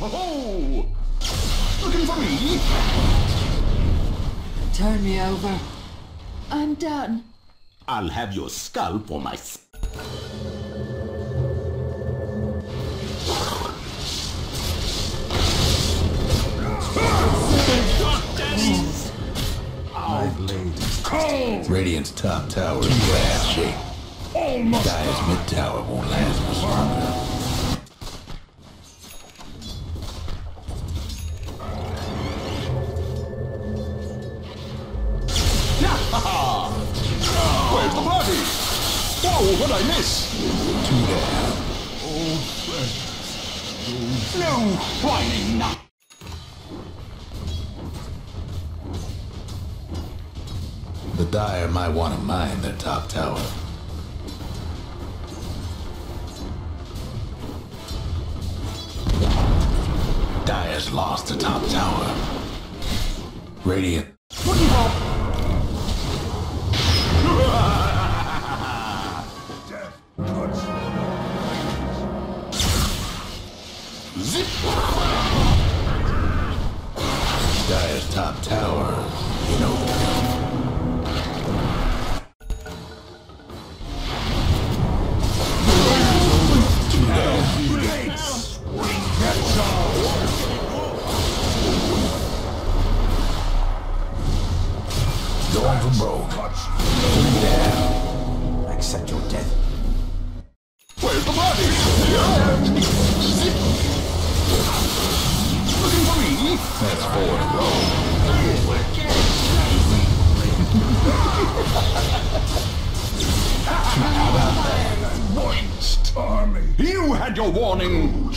Oh! Looking for me? Turn me over. I'm done. I'll have your skull for my... Radiant's top tower is glass shape. Dire's mid tower won't last much longer. Where's the party? Whoa, what'd I miss? Two down. No whining now. The Dire might want to mine their top tower. Dire's lost the top tower. Radiant. Zip! Dire's top tower. Going for broke. Three down. Accept your death. Where's the party? Zip! Looking for me? That's four in a row. You had your warning.